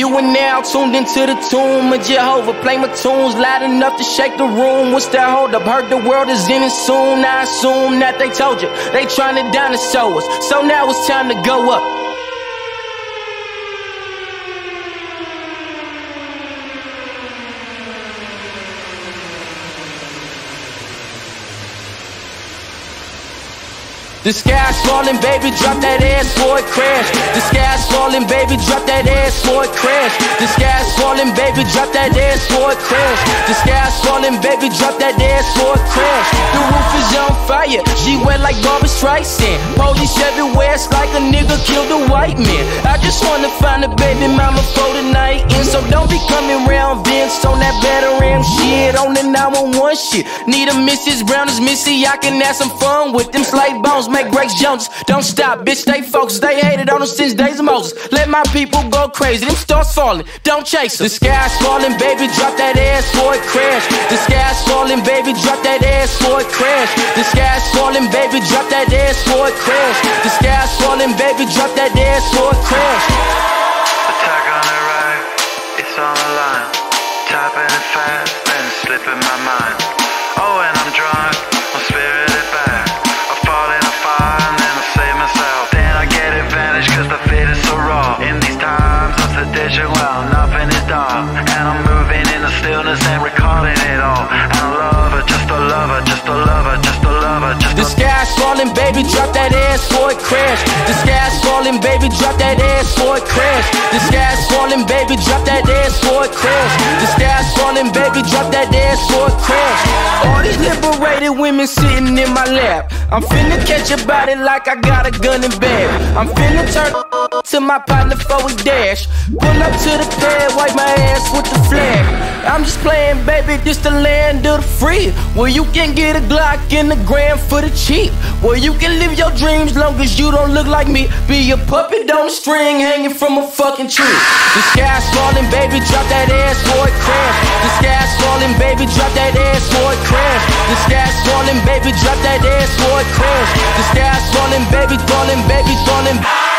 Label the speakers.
Speaker 1: You are now tuned into the tomb of Jehovah. Play my tunes loud enough to shake the room. What's that hold up? Heard the world is in it soon. I assume that they told you they trying to dinosaur us. So now it's time to go up. The sky's falling, baby, drop that ass for it crash. The sky's falling, baby, drop that ass for it crash. The sky's falling, baby, drop that ass for it crash. The sky's falling, baby, drop that ass for it crash. The roof is on fire, she wet like Barbra Streisand. Police everywhere, it's like a nigga killed a white man. I just wanna find a baby mama for the night, and so don't be coming round Vince on that better 911 shit. Need a Mrs. Brown as Missy, I can have some fun with them slave bones make Grace Jones. Don't stop, bitch, stay focused. They hated on us since days of Moses. Let my people go crazy. Them stars falling, don't chase them. The sky's falling, baby, drop that ass for it crash. The sky's falling, baby, drop that ass for it crash. The sky's falling, baby, drop that ass for it crash. The sky's falling, baby, drop that ass for it crash.
Speaker 2: Attack on the right, it's on the line. Tapping it fast, then slipping my mind. Oh, and I'm drunk, I'm spirited back. I fall in a fire and then I save myself. Then I get advantage cause the fit is so raw. In these times of sedition, well, nothing is dark. And I'm moving in the stillness and recalling it all. And I love her, just to love her, just to love her, just to love her, just to
Speaker 1: sky's falling, baby, drop that ass for it crash. The sky's falling, baby, drop that ass for it crash. The sky's falling, baby, drop that ass for it crash. The sky's falling, baby, drop that ass for a crash. All these liberated women sitting in my lap. I'm finna catch a body like I got a gun in bed. I'm finna turn to my partner for we dash. Pull up to the pad, wipe my ass with the flag. I'm just playing, baby, this the land of the free. Where you can get a Glock in the gram for the cheap. Where you can live your dreams long as you don't look like me. Be a puppet on a string hanging from a fucking tree. The sky's falling, baby, drop that ass for it crash. The sky's falling, baby, drop that ass for it crash. The sky's falling, baby, drop that ass for it crash. The sky's falling, baby, falling, baby, falling.